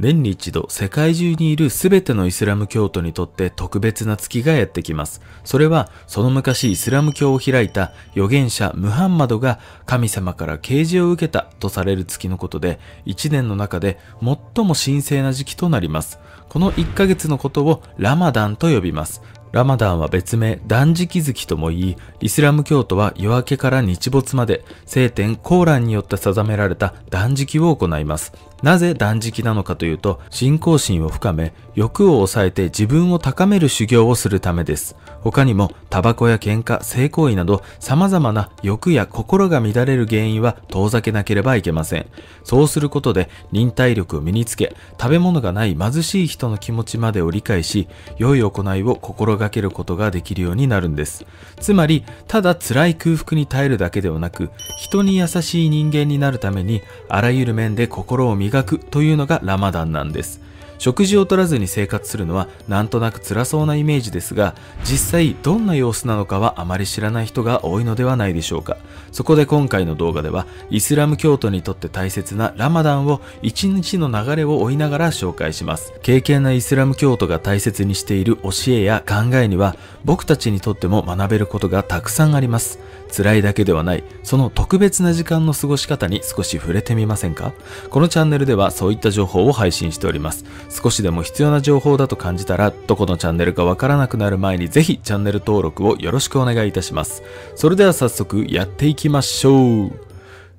年に一度世界中にいる全てのイスラム教徒にとって特別な月がやってきます。それはその昔イスラム教を開いた預言者ムハンマドが神様から啓示を受けたとされる月のことで、1年の中で最も神聖な時期となります。この1ヶ月のことをラマダンと呼びます。ラマダンは別名断食月とも言い、イスラム教徒は夜明けから日没まで聖典コーランによって定められた断食を行います。なぜ断食なのかというと、信仰心を深め、欲を抑えて自分を高める修行をするためです。他にも、タバコや喧嘩、性行為など、様々な欲や心が乱れる原因は遠ざけなければいけません。そうすることで、忍耐力を身につけ、食べ物がない貧しい人の気持ちまでを理解し、良い行いを心がけることができるようになるんです。つまり、ただ辛い空腹に耐えるだけではなく、人に優しい人間になるために、あらゆる面で心を磨くというのがラマダンなんです。食事を取らずに生活するのはなんとなく辛そうなイメージですが、実際どんな様子なのかはあまり知らない人が多いのではないでしょうか。そこで今回の動画では、イスラム教徒にとって大切なラマダンを一日の流れを追いながら紹介します。経験なイスラム教徒が大切にしている教えや考えには、僕たちにとっても学べることがたくさんあります。辛いだけではない、その特別な時間の過ごし方に少し触れてみませんか？このチャンネルではそういった情報を配信しております。少しでも必要な情報だと感じたら、どこのチャンネルかわからなくなる前にぜひチャンネル登録をよろしくお願いいたします。それでは早速やっていきましょう。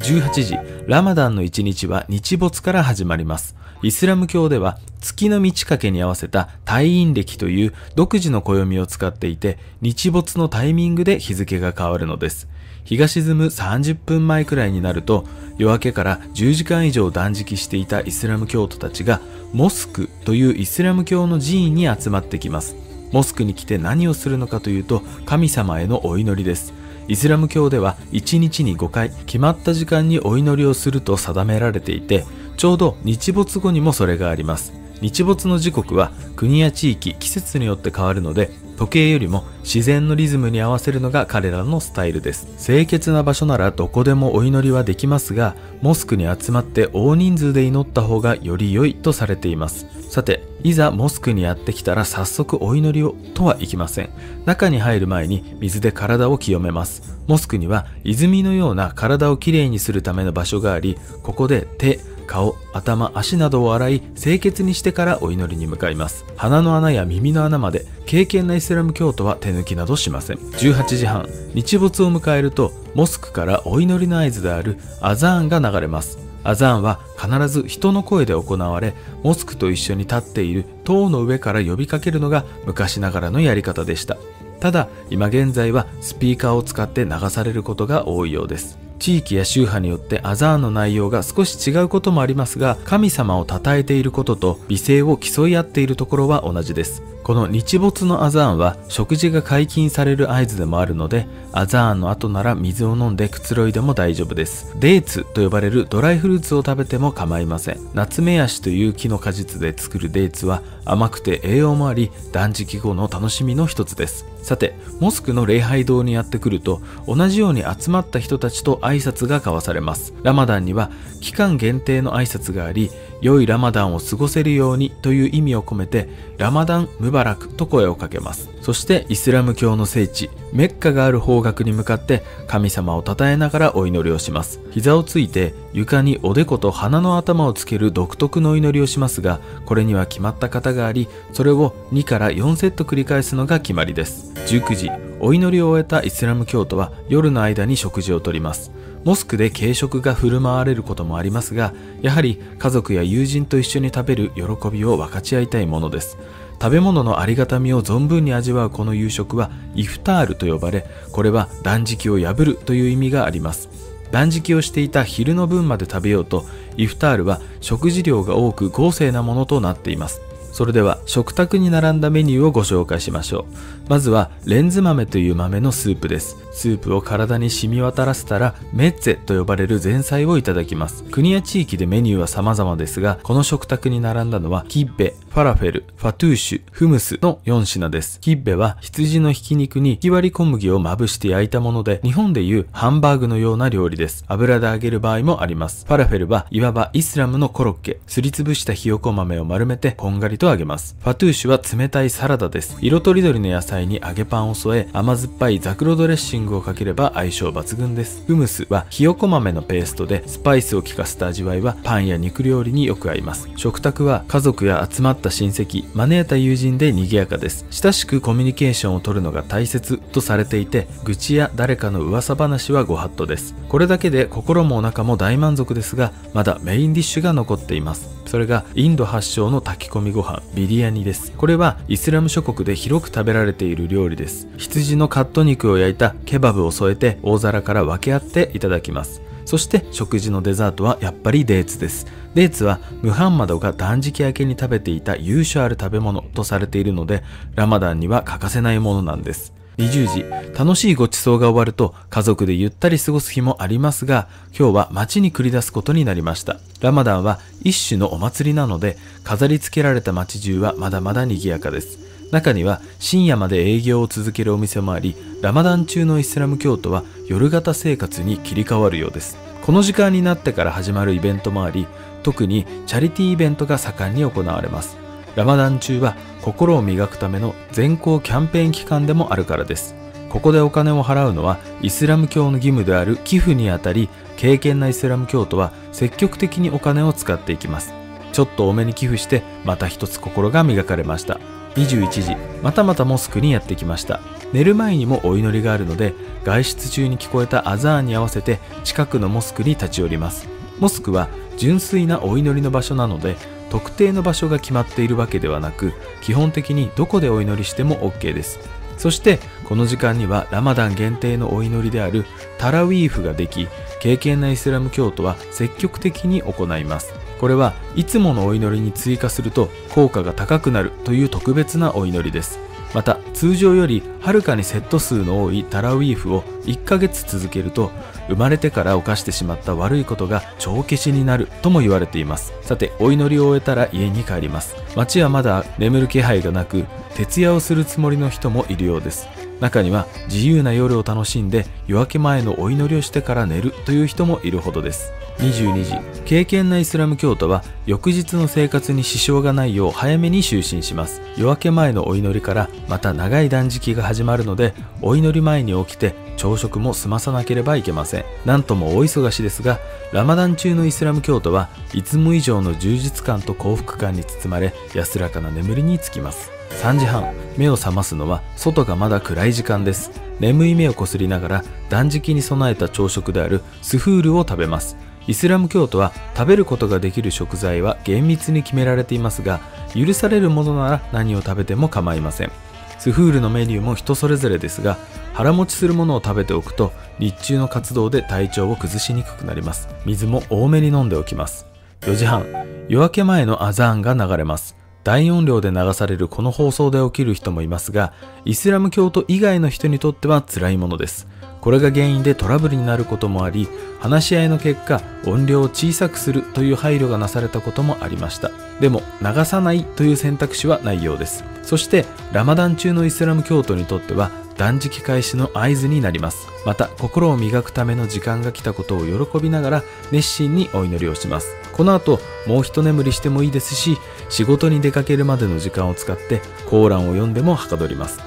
18時、ラマダンの1日は日没から始まります。イスラム教では月の満ち欠けに合わせた退院暦という独自の暦を使っていて、日没のタイミングで日付が変わるのです。日が沈む30分前くらいになると、夜明けから10時間以上断食していたイスラム教徒たちが、モスクというイスラム教の寺院に集まってきます。モスクに来て何をするのかというと、神様へのお祈りです。イスラム教では1日に5回決まった時間にお祈りをすると定められていて、ちょうど日没後にもそれがあります。日没の時刻は国や地域、季節によって変わるので、時計よりも自然のリズムに合わせるのが彼らのスタイルです。清潔な場所ならどこでもお祈りはできますが、モスクに集まって大人数で祈った方がより良いとされています。さて、いざモスクにやってきたら早速お祈りをとはいきません。中に入る前に水で体を清めます。モスクには泉のような体をきれいにするための場所があり、ここで手、顔、頭、足などを洗い、清潔にしてからお祈りに向かいます。鼻の穴や耳の穴まで、敬虔なイスラム教徒は手抜きなどしません。18時半、日没を迎えると、モスクからお祈りの合図であるアザーンが流れます。アザーンは必ず人の声で行われ、モスクと一緒に立っている塔の上から呼びかけるのが昔ながらのやり方でした。ただ、今現在はスピーカーを使って流されることが多いようです。地域や宗派によってアザーンの内容が少し違うこともありますが神様を称えていることと美声を競い合っているところは同じです。この日没のアザーンは食事が解禁される合図でもあるのでアザーンの後なら水を飲んでくつろいでも大丈夫です。デーツと呼ばれるドライフルーツを食べても構いません。ナツメヤシという木の果実で作るデーツは甘くて栄養もあり断食後の楽しみの一つです。さてモスクの礼拝堂にやってくると同じように集まった人たちと挨拶が交わされます。ラマダンには期間限定の挨拶があり良いラマダンを過ごせるようにという意味を込めてラマダン・ムバラクと声をかけます。そしてイスラム教の聖地メッカがある方角に向かって神様を称えながらお祈りをします。膝をついて床におでこと鼻の頭をつける独特のお祈りをしますがこれには決まった型がありそれを2から4セット繰り返すのが決まりです。19時お祈りを終えたイスラム教徒は夜の間に食事をとります。モスクで軽食が振る舞われることもありますがやはり家族や友人と一緒に食べる喜びを分かち合いたいものです。食べ物のありがたみを存分に味わうこの夕食はイフタールと呼ばれこれは断食を破るという意味があります。断食をしていた昼の分まで食べようとイフタールは食事量が多く豪勢なものとなっています。それでは食卓に並んだメニューをご紹介しましょう。まずはレンズ豆という豆のスープです。スープを体に染み渡らせたらメッツェと呼ばれる前菜をいただきます。国や地域でメニューは様々ですがこの食卓に並んだのはキッベファラフェル、ファトゥーシュ、フムスの4品です。キッベは羊のひき肉にひき割り小麦をまぶして焼いたもので、日本でいうハンバーグのような料理です。油で揚げる場合もあります。ファラフェルはいわばイスラムのコロッケ、すりつぶしたひよこ豆を丸めてこんがりと揚げます。ファトゥーシュは冷たいサラダです。色とりどりの野菜に揚げパンを添え、甘酸っぱいザクロドレッシングをかければ相性抜群です。フムスはひよこ豆のペーストでスパイスを効かせた味わいはパンや肉料理によく合います。食卓は家族や集まった親戚、招いた友人で賑やかです。親しくコミュニケーションを取るのが大切とされていて、愚痴や誰かの噂話はご法度です。これだけで心もお腹も大満足ですが、まだメインディッシュが残っています。それがインド発祥の炊き込みご飯ビリヤニですこれはイスラム諸国で広く食べられている料理です羊のカット肉を焼いたケバブを添えて大皿から分け合っていただきますそして食事のデザートはやっぱりデーツですデーツはムハンマドが断食明けに食べていた由緒ある食べ物とされているのでラマダンには欠かせないものなんです20時、楽しいご馳走が終わると家族でゆったり過ごす日もありますが、今日は街に繰り出すことになりました。ラマダンは一種のお祭りなので、飾り付けられた街中はまだまだ賑やかです。中には深夜まで営業を続けるお店もあり、ラマダン中のイスラム教徒は夜型生活に切り替わるようです。この時間になってから始まるイベントもあり、特にチャリティーイベントが盛んに行われます。ラマダン中は心を磨くための全校キャンペーン期間でもあるからですここでお金を払うのはイスラム教の義務である寄付にあたり敬虔なイスラム教徒は積極的にお金を使っていきますちょっと多めに寄付してまた一つ心が磨かれました21時またまたモスクにやってきました。寝る前にもお祈りがあるので外出中に聞こえたアザーンに合わせて近くのモスクに立ち寄ります。モスクは純粋なお祈りの場所なので特定の場所が決まっているわけではなく基本的にどこでお祈りしても OK です。そしてこの時間にはラマダン限定のお祈りであるタラウィーフができ敬虔なイスラム教徒は積極的に行います。これはいつものお祈りに追加すると効果が高くなるという特別なお祈りです。また通常よりはるかにセット数の多いタラウィーフを1ヶ月続けると生まれてから犯してしまった悪いことが帳消しになるとも言われています。さてお祈りを終えたら家に帰ります。街はまだ眠る気配がなく徹夜をするつもりの人もいるようです。中には自由な夜を楽しんで夜明け前のお祈りをしてから寝るという人もいるほどです。22時敬虔なイスラム教徒は翌日の生活に支障がないよう早めに就寝します。夜明け前のお祈りからまた長い断食が始まるのでお祈り前に起きて朝食も済まさなければいけません。なんとも大忙しですがラマダン中のイスラム教徒はいつも以上の充実感と幸福感に包まれ安らかな眠りにつきます。3時半目を覚ますのは外がまだ暗い時間です。眠い目をこすりながら断食に備えた朝食であるスフールを食べます。イスラム教徒は食べることができる食材は厳密に決められていますが許されるものなら何を食べても構いません。スフールのメニューも人それぞれですが腹持ちするものを食べておくと日中の活動で体調を崩しにくくなります。水も多めに飲んでおきます。4時半。夜明け前のアザーンが流れます。大音量で流されるこの放送で起きる人もいますがイスラム教徒以外の人にとっては辛いものです。これが原因でトラブルになることもあり話し合いの結果音量を小さくするという配慮がなされたこともありました。でも流さないという選択肢はないようです。そしてラマダン中のイスラム教徒にとっては断食開始の合図になります。また心を磨くための時間が来たことを喜びながら熱心にお祈りをします。この後もう一眠りしてもいいですし仕事に出かけるまでの時間を使ってコーランを読んでもはかどります。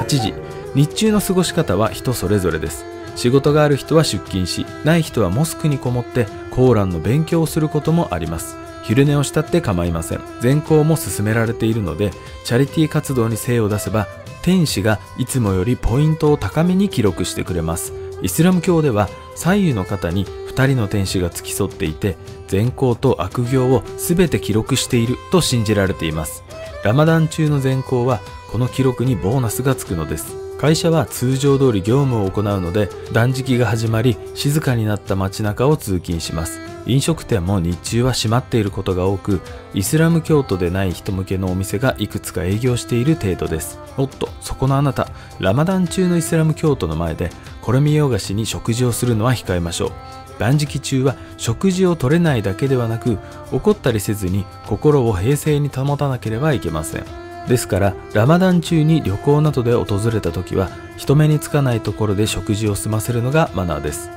8時。日中の過ごし方は人それぞれです。仕事がある人は出勤しない人はモスクにこもってコーランの勉強をすることもあります。昼寝をしたって構いません。全校も進められているのでチャリティー活動に精を出せば天使がいつもよりポイントを高めに記録してくれます。イスラム教では左右の肩に2人の天使が付き添っていて善行と悪行を全て記録していると信じられています。ラマダン中の善行はこの記録にボーナスがつくのです。会社は通常通り業務を行うので断食が始まり静かになった街中を通勤します。飲食店も日中は閉まっていることが多くイスラム教徒でない人向けのお店がいくつか営業している程度です。おっとそこのあなたラマダン中のイスラム教徒の前でこれ見よがしに食事をするのは控えましょう。断食中は食事を取れないだけではなく怒ったりせずに心を平静に保たなければいけません。ですからラマダン中に旅行などで訪れた時は人目につかないところで食事を済ませるのがマナーです。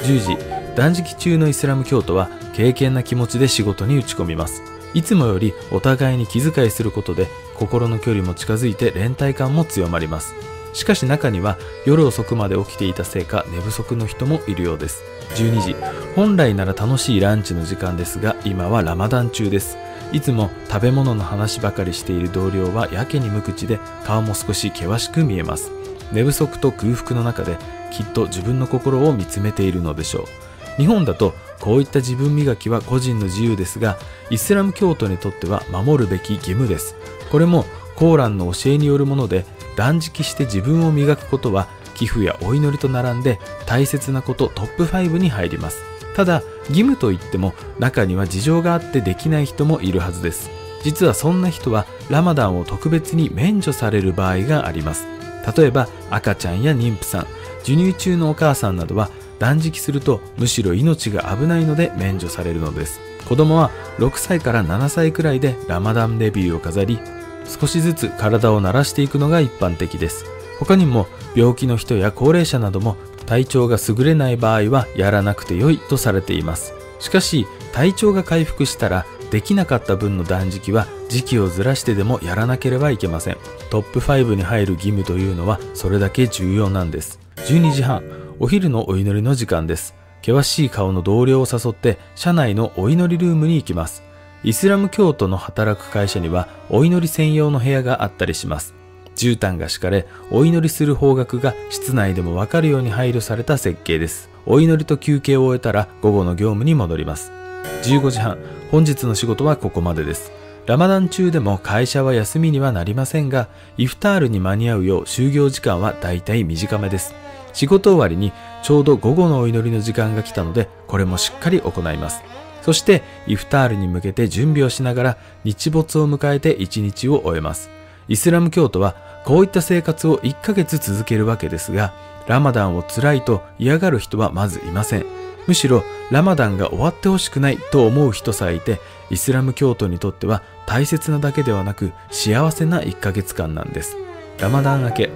10時断食中のイスラム教徒は敬虔な気持ちで仕事に打ち込みます。いつもよりお互いに気遣いすることで心の距離も近づいて連帯感も強まります。しかし中には夜遅くまで起きていたせいか寝不足の人もいるようです。12時本来なら楽しいランチの時間ですが今はラマダン中です。いつも食べ物の話ばかりしている同僚はやけに無口で顔も少し険しく見えます。寝不足と空腹の中できっと自分の心を見つめているのでしょう。日本だとこういった自分磨きは個人の自由ですがイスラム教徒にとっては守るべき義務です。これもコーランの教えによるもので断食して自分を磨くことは寄付やお祈りと並んで大切なことトップ5に入ります。ただ義務といっても中には事情があってできない人もいるはずです。実はそんな人はラマダンを特別に免除される場合があります。例えば赤ちゃんや妊婦さん授乳中のお母さんなどは断食するとむしろ命が危ないので免除されるのです。子供は6歳から7歳くらいでラマダンデビューを飾り少しずつ体を慣らしていくのが一般的です。他にも病気の人や高齢者なども体調が優れない場合はやらなくて良いとされています。しかし体調が回復したらできなかった分の断食は時期をずらしてでもやらなければいけません。トップ5に入る義務というのはそれだけ重要なんです。12時半お昼のお祈りの時間です険しい顔の同僚を誘って社内のお祈りルームに行きますイスラム教徒の働く会社にはお祈り専用の部屋があったりします絨毯が敷かれ、お祈りする方角が室内でもわかるように配慮された設計です。お祈りと休憩を終えたら午後の業務に戻ります。15時半、本日の仕事はここまでです。ラマダン中でも会社は休みにはなりませんが、イフタールに間に合うよう就業時間はだいたい短めです。仕事終わりにちょうど午後のお祈りの時間が来たので、これもしっかり行います。そして、イフタールに向けて準備をしながら日没を迎えて一日を終えます。イスラム教徒はこういった生活を1ヶ月続けるわけですが、ラマダンを辛いと嫌がる人はまずいません。むしろラマダンが終わってほしくないと思う人さえいて、イスラム教徒にとっては大切なだけではなく幸せな1ヶ月間なんです。ラマダン明け、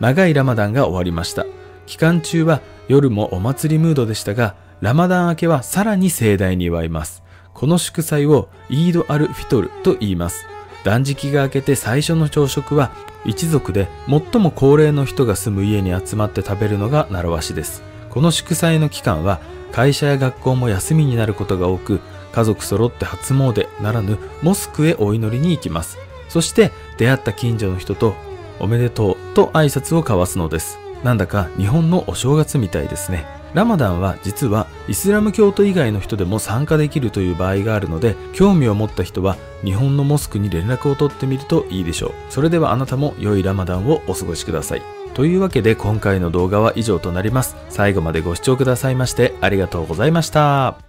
長いラマダンが終わりました。期間中は夜もお祭りムードでしたが、ラマダン明けはさらに盛大に祝います。この祝祭をイード・アル・フィトルと言います。断食が明けて最初の朝食は一族で最も高齢の人が住む家に集まって食べるのが習わしですこの祝祭の期間は会社や学校も休みになることが多く家族揃って初詣ならぬモスクへお祈りに行きますそして出会った近所の人とおめでとうと挨拶を交わすのですなんだか日本のお正月みたいですね。ラマダンは実はイスラム教徒以外の人でも参加できるという場合があるので興味を持った人は日本のモスクに連絡を取ってみるといいでしょう。それではあなたも良いラマダンをお過ごしください。というわけで今回の動画は以上となります。最後までご視聴くださいましてありがとうございました。